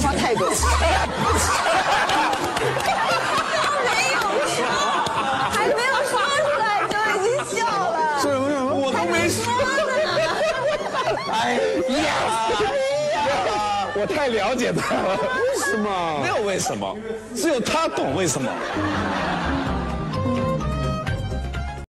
方太多。没有说，还没有说出来就已经笑了。是什么什么？我都没说。哎呀，我太了解他了。为什么？没有为什么，只有他懂为什么。